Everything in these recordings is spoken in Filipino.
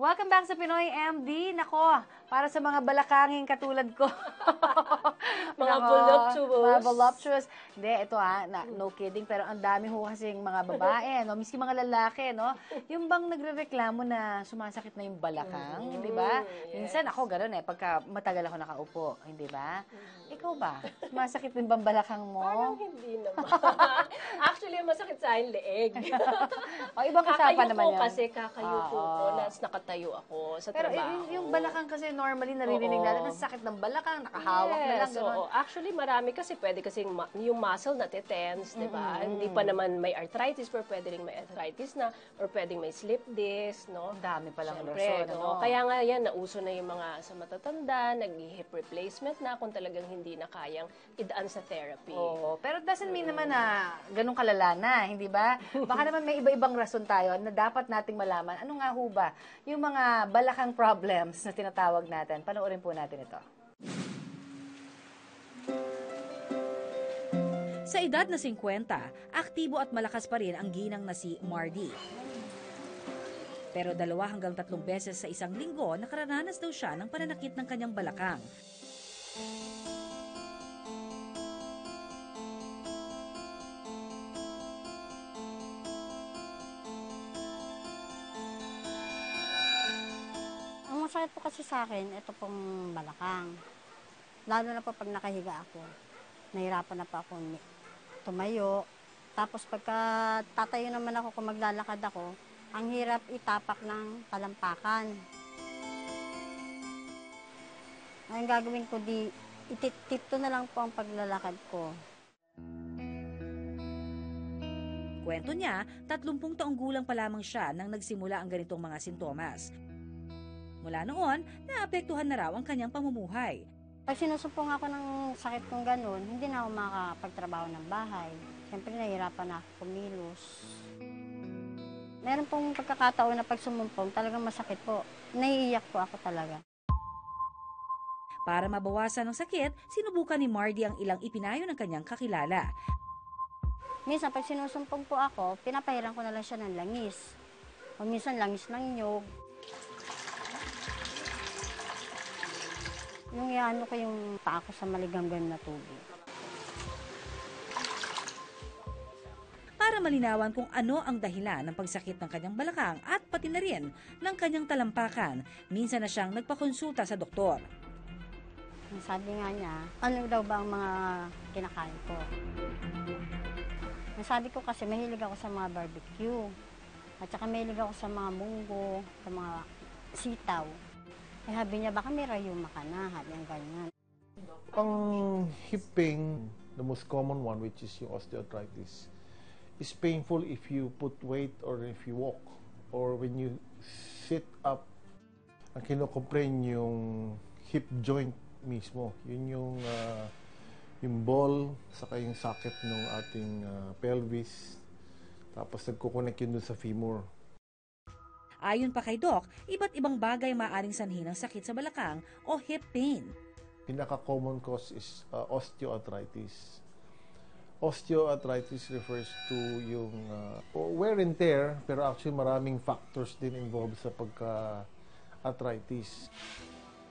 Welcome back sa Pinoy MD. Nako, para sa mga balakanging katulad ko. Mga Nako, voluptuous. Mga voluptuous. Hindi, ito ha, na, no kidding, pero ang dami ho kasing mga babae, no? miski mga lalaki, no? Yung bang nagrereklamo na sumasakit na yung balakang, Mm, di ba? yes. Minsan ako gano'n eh, pagka matagal ako nakaupo, hindi ba? Ikaw ba? Sumasakit din bang balakang mo? Parang hindi naman. Actually, masakit sa akin, leeg. o ibang usapan Kakayo naman ko yan. kasi, kakayo ko Oo. ko, nas nakatayo ako sa Pero trabaho. yung, yung balakang kasi normally naririnig Oo. natin, ang sakit ng balakang, nakahawak na lang, Yes, gano'n. oo. Actually, marami kasi pwede kasi yung muscle na tense, di ba? Hindi pa naman may arthritis, pero pwede rin may arthritis na, or pwedeng may slip disc, no? Ang dami palang Siyempre, rason, oo. ano? Kaya nga yan, nauso na yung mga sa matatanda, nag-hip replacement na kung talagang hindi na kayang idaan sa therapy. Oo, pero doesn't mean naman na ganun kalala na, hindi ba? Baka naman may iba-ibang rason tayo na dapat nating malaman. Ano nga ho ba? Yung mga balakang problems na tinatawag natin. Panoorin po natin ito. Sa edad na 50, aktibo at malakas pa rin ang ginang na si Mardy. Pero dalawa hanggang tatlong beses sa isang linggo, nakarananas daw siya ng pananakit ng kanyang balakang. Masakit po kasi sa akin, ito pong balakang. Lalo na po pag nakahiga ako. Nahirapan na po ako tumayo. Tapos pagka tatayo naman ako kung maglalakad ako, ang hirap itapak ng talampakan. Ang gagawin ko di, ititipto na lang po ang paglalakad ko. Kwento niya, 30 taong gulang pa lamang siya nang nagsimula ang ganitong mga sintomas. Mula noon, naapektuhan na raw ang kanyang pamumuhay. Pag sinusumpong ako ng sakit kong ganun, hindi na ako makakapagtrabaho ng bahay. Siyempre, nahihirapan na ako kumilos. Meron pong pagkakataon na pag sumumpong, talagang masakit po. Naiiyak po ako talaga. Para mabawasan ang sakit, sinubukan ni Mardy ang ilang ipinayo ng kanyang kakilala. Minsan, pag sinusumpong po ako, pinapahiran ko na lang siya ng langis. O minsan, langis ng nyog. Yung iano ko yung paa ko sa maligamgam na tubig. para malinawan kung ano ang dahilan ng pagsakit ng kanyang balakang at pati na rin ng kanyang talampakan. Minsan na siyang nagpakonsulta sa doktor. Sabi nga niya, ano daw ba ang mga kinakain ko? Ang sabi ko kasi mahilig ako sa mga barbecue. At saka mahilig ako sa mga munggo, sa mga sitaw. Eh sabi niya, baka may rayuma ka na, sabi niya ganyan. Ang hip pain, the most common one, which is yung osteoarthritis, is painful if you put weight or if you walk or when you sit up. Ang kinokomplain yung hip joint mismo. Yun yung ah, yung ball, saka yung socket ng ating ah, pelvis. Tapos nagkukonek yun dun sa femur. Ayon pa kay Doc, iba't ibang bagay maaaring sanhi ng sakit sa balakang o hip pain. pinaka-common cause is uh, osteoarthritis. Osteoarthritis refers to yung uh, wear and tear, pero actually maraming factors din involved sa pagka-arthritis.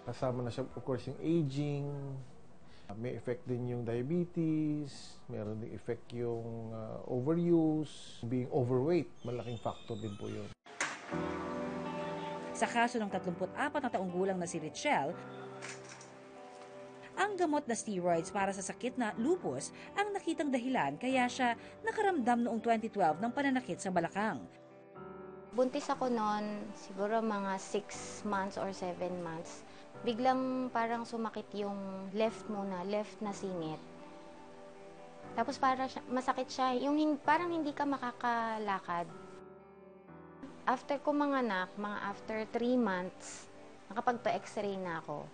Kasama na siya, of course, yung aging, may effect din yung diabetes, meron din effect yung uh, overuse, being overweight, malaking factor din po yun. Sa kaso ng 34 na taong gulang na si Richelle, ang gamot na steroids para sa sakit na lupus ang nakitang dahilan kaya siya nakaramdam noong 2012 ng pananakit sa balakang. Buntis ako noon, siguro mga 6 months or 7 months. Biglang parang sumakit yung left muna, left na singit. Tapos para masakit siya, yung parang hindi ka makakalakad. After ko manganak, mga after 3 months, nakapagpa-x-ray na ako.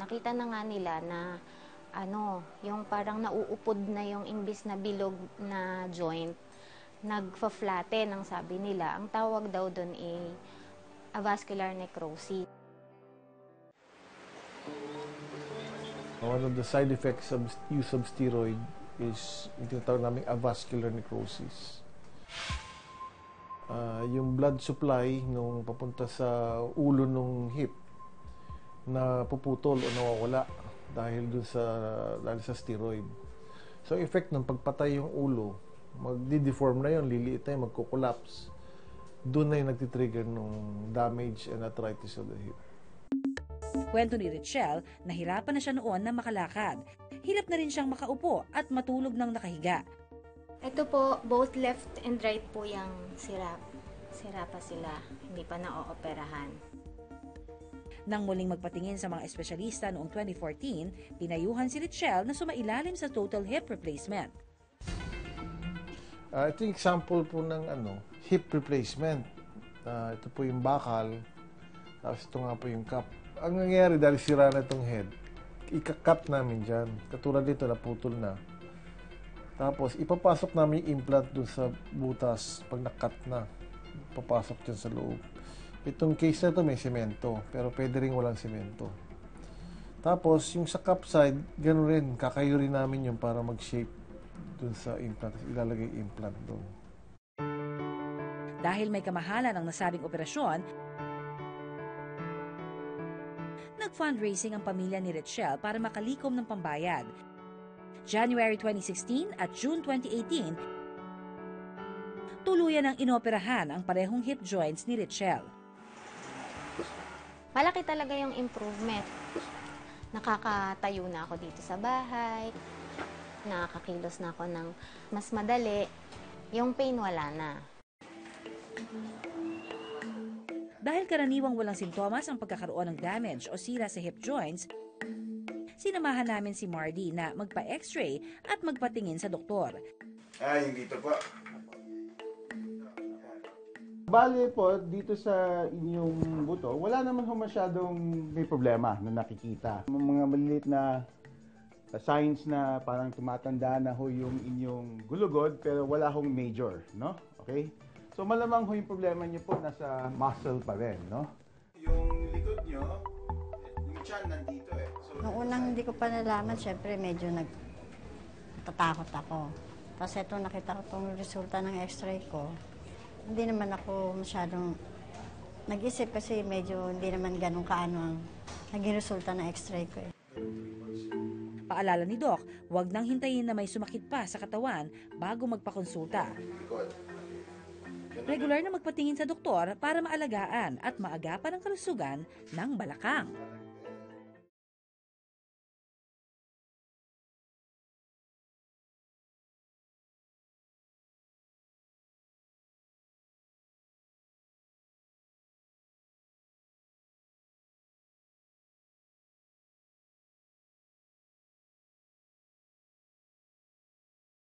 Nakita na nga nila na ano, yung parang nauupod na yung imbis na bilog na joint, nagfa-flatten ang sabi nila. Ang tawag daw doon ay avascular necrosis. One of the side effects of use of steroid is yung tinatawag namin avascular necrosis. Ah, yung blood supply nung papunta sa ulo nung hip na puputol o nawawala dahil dun sa dahil sa steroid. So effect ng pagpatay yung ulo, magdi-deform na yun, liliit na magko-collapse. Doon na yung nagtitrigger nung damage and arthritis of the hip. Kwento ni Richelle, nahirapan na siya noon na makalakad. Hirap na rin siyang makaupo at matulog ng nakahiga. Ito po, both left and right po yung sira. Sira pa sila. Hindi pa na-ooperahan. Nang muling magpatingin sa mga espesyalista noong 2014, pinayuhan si Richelle na sumailalim sa total hip replacement. Ah, ito yung example po ng ano, hip replacement. Ah, ito po yung bakal, tapos ito nga po yung cup. Ang nangyayari dahil sira na itong head, ika-cut namin dyan. Katulad dito, naputol na. Tapos, ipapasok namin yung implant dun sa butas pag na-cut na. Papasok dyan sa loob. Itong case na ito may semento, pero pwede rin walang semento. Tapos, yung sa cup side, gano'n rin, kakayo rin namin yung para mag-shape dun sa implant. Ilalagay implant dun. Dahil may kamahalan ang nasabing operasyon, nag-fundraising ang pamilya ni Richelle para makalikom ng pambayad. January 2016 at June 2018, tuluyan ang inoperahan ang parehong hip joints ni Richelle. Malaki talaga yung improvement. Nakakatayo na ako dito sa bahay. Nakakakilos na ako ng mas madali. Yung pain wala na. Dahil karaniwang walang sintomas ang pagkakaroon ng damage o sira sa hip joints, sinamahan namin si Mardy na magpa-x-ray at magpatingin sa doktor. Ah, yung dito po. Bale po, dito sa inyong buto, wala naman ho masyadong may problema na nakikita. Mga maliliit na signs na parang tumatanda na ho yung inyong gulugod pero wala hong major, no? Okay? So malamang ho yung problema niyo po nasa muscle pa rin, no? Yung likod nyo, yung chan nandito eh. Nung unang hindi ko pa nalaman, syempre medyo nag tatakot ako. Tapos ito nakita ko itong resulta ng x-ray ko. Hindi naman ako masyadong nag-isip kasi medyo hindi naman ganun kaano ang naging resulta ng x-ray ko. Eh. Paalala ni Doc, huwag nang hintayin na may sumakit pa sa katawan bago magpakonsulta. Regular na magpatingin sa doktor para maalagaan at maagapan ang kalusugan ng balakang.